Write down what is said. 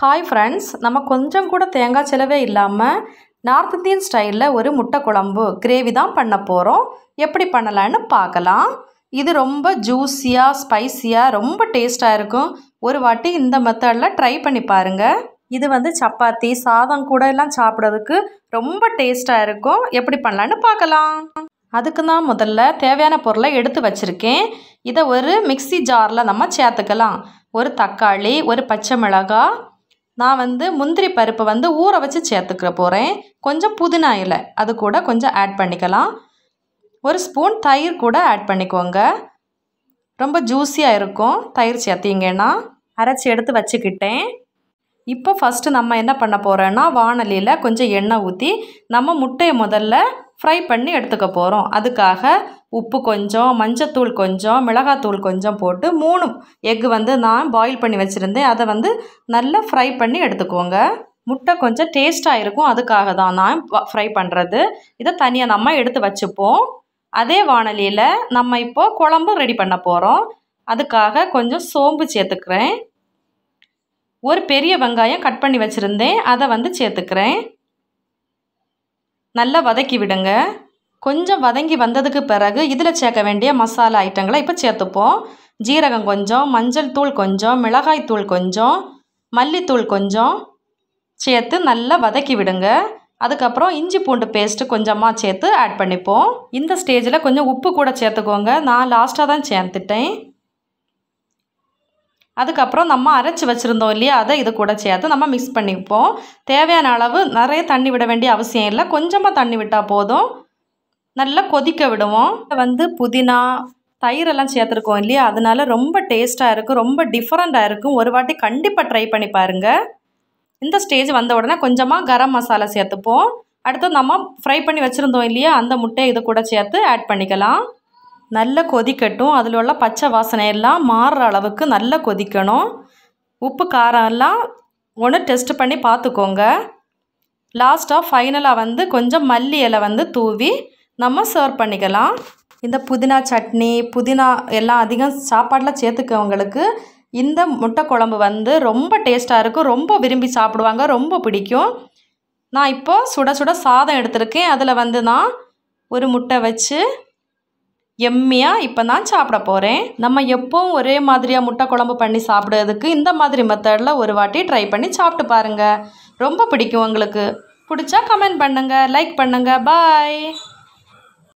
Hi friends நம்ம கொஞ்சம் கூட தேங்காய் செலவே இல்லாமல் நார்த் இந்தியன் ஸ்டைலில் ஒரு முட்டை குழம்பு கிரேவி தான் பண்ண போகிறோம் எப்படி பண்ணலான்னு பார்க்கலாம். இது ரொம்ப ஜூஸியாக ஸ்பைஸியாக ரொம்ப டேஸ்ட்டாக இருக்கும். ஒரு வாட்டி இந்த மெத்தடில் ட்ரை பண்ணி பாருங்கள் இது வந்து சப்பாத்தி சாதம் கூட எல்லாம் சாப்பிட்றதுக்கு ரொம்ப டேஸ்ட்டாக இருக்கும். எப்படி பண்ணலான்னு பார்க்கலாம். அதுக்கு தான் முதல்ல தேவையான பொருளை எடுத்து வச்சுருக்கேன். இதை ஒரு மிக்ஸி ஜாரில் நம்ம சேர்த்துக்கலாம். ஒரு தக்காளி ஒரு பச்சை மிளகாய் நான் வந்து முந்திரி பருப்பை வந்து ஊற வச்சு சேர்த்துக்க போகிறேன் கொஞ்சம் புதினா இலை அது கூட கொஞ்சம் ஆட் பண்ணிக்கலாம். ஒரு ஸ்பூன் தயிர் கூட ஆட் பண்ணிக்கோங்க. ரொம்ப ஜூஸியாக இருக்கும் தயிர் சேர்த்திங்கன்னா. அரைச்சி எடுத்து வச்சுக்கிட்டேன். இப்போ ஃபஸ்ட்டு நம்ம என்ன பண்ண போகிறோன்னா வானலியில் கொஞ்சம் எண்ணெய் ஊற்றி நம்ம முட்டையை முதல்ல ஃப்ரை பண்ணி எடுத்துக்க போகிறோம் அதுக்காக உப்பு கொஞ்சம் மஞ்சத்தூள் கொஞ்சம் மிளகாத்தூள் கொஞ்சம் போட்டு மூணு எக்கு வந்து நான் பாயில் பண்ணி வச்சுருந்தேன். அதை வந்து நல்லா ஃப்ரை பண்ணி எடுத்துக்கோங்க. முட்டை கொஞ்சம் டேஸ்ட்டாக இருக்கும். அதுக்காக தான் நான் ஃப்ரை பண்ணுறது இதை தனியாக நம்ம எடுத்து வச்சுப்போம். அதே வானலியில் நம்ம இப்போது குழம்பு ரெடி பண்ண போகிறோம் அதுக்காக கொஞ்சம் சோம்பு சேர்த்துக்கிறேன். ஒரு பெரிய வெங்காயம் கட் பண்ணி வச்சுருந்தேன். அதை வந்து சேர்த்துக்கிறேன். நல்லா வதக்கி விடுங்க. கொஞ்சம் வதங்கி வந்ததுக்கு பிறகு இதில் சேர்க்க வேண்டிய மசாலா ஐட்டங்களை இப்போ சேர்த்துப்போம். ஜீரகம் கொஞ்சம் மஞ்சள் தூள் கொஞ்சம் மிளகாய் தூள் கொஞ்சம் மல்லித்தூள் கொஞ்சம் சேர்த்து நல்லா வதக்கி விடுங்க. அதுக்கப்புறம் இஞ்சி பூண்டு பேஸ்ட்டு கொஞ்சமாக சேர்த்து ஆட் பண்ணிப்போம். இந்த ஸ்டேஜில் கொஞ்சம் உப்பு கூட சேர்த்துக்கோங்க. நான் லாஸ்ட்டாக தான் சேர்த்துட்டேன். அதுக்கப்புறம் நம்ம அரைச்சி வச்சுருந்தோம் இல்லையா? அதை இது கூட சேர்த்து நம்ம மிக்ஸ் பண்ணிப்போம். தேவையான அளவு நிறைய தண்ணி விட வேண்டிய அவசியம் இல்லை. கொஞ்சமாக தண்ணி விட்டால் போதும். நல்லா கொதிக்க விடுவோம். வந்து புதினா தயிரெல்லாம் சேர்த்துருக்கோம் இல்லையா? அதனால ரொம்ப டேஸ்ட்டாக இருக்கும் ரொம்ப டிஃப்ரெண்ட்டாக இருக்கும் ஒரு வாட்டி கண்டிப்பாக ட்ரை பண்ணி பாருங்கள் இந்த ஸ்டேஜ் வந்த உடனே கொஞ்சமாக கரம் மசாலா சேர்த்துப்போம். அடுத்து நம்ம ஃப்ரை பண்ணி வச்சுருந்தோம் இல்லையா? அந்த முட்டையை இது கூட சேர்த்து ஆட் பண்ணிக்கலாம். நல்லா கொதிக்கட்டும் அதில் உள்ள பச்சை வாசனை எல்லாம் மாறுற அளவுக்கு நல்லா கொதிக்கணும். உப்பு காரம் எல்லாம் ஒன்று டெஸ்ட் பண்ணி பார்த்துக்கோங்க. லாஸ்ட்டாக ஃபைனலாக வந்து கொஞ்சம் மல்லி இலை வந்து தூவி நம்ம சர்வ் பண்ணிக்கலாம். இந்த புதினா சட்னி புதினா எல்லாம் அதிகம் சாப்பாட்டில் சேர்த்துக்கவங்களுக்கு இந்த முட்டை குழம்பு வந்து ரொம்ப டேஸ்ட்டாக இருக்கும். ரொம்ப விரும்பி சாப்பிடுவாங்க. ரொம்ப பிடிக்கும். நான் இப்போது சுட சுட சாதம் எடுத்திருக்கேன். அதில் வந்து நான் ஒரு முட்டை வச்சு எம்மியாக இப்போ தான் சாப்பிட போகிறேன் நம்ம எப்போவும் ஒரே மாதிரியாக முட்டை குழம்பு பண்ணி சாப்பிடுறதுக்கு இந்த மாதிரி மெத்தடில் ஒரு வாட்டி ட்ரை பண்ணி சாப்பிட்டு பாருங்கள் ரொம்ப பிடிக்கும் உங்களுக்கு. பிடிச்சா கமெண்ட் பண்ணுங்கள் லைக் பண்ணுங்கள் பாய்